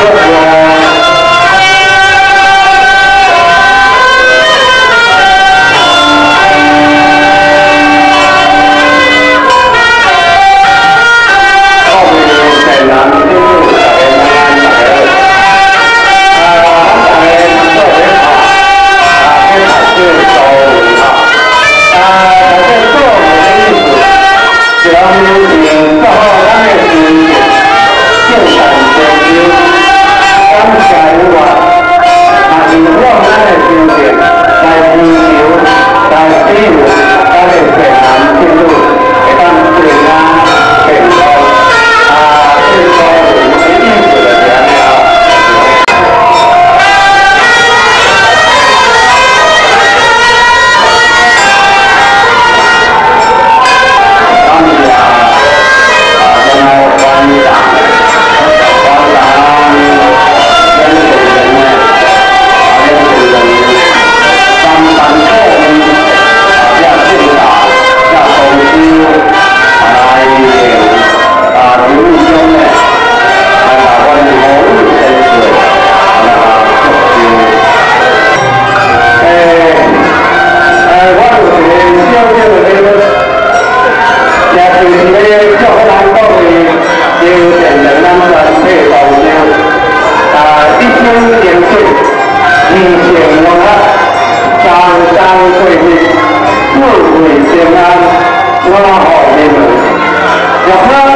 Amém. cái chỗ đang có thì điều chỉnh được năm lần để cầu nhiều à ít nhất điều chỉnh nhìn chuyển nguồn hấp sang sang quỷ vị của quỷ tiền an qua hỏi mình Gặp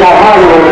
lavarlo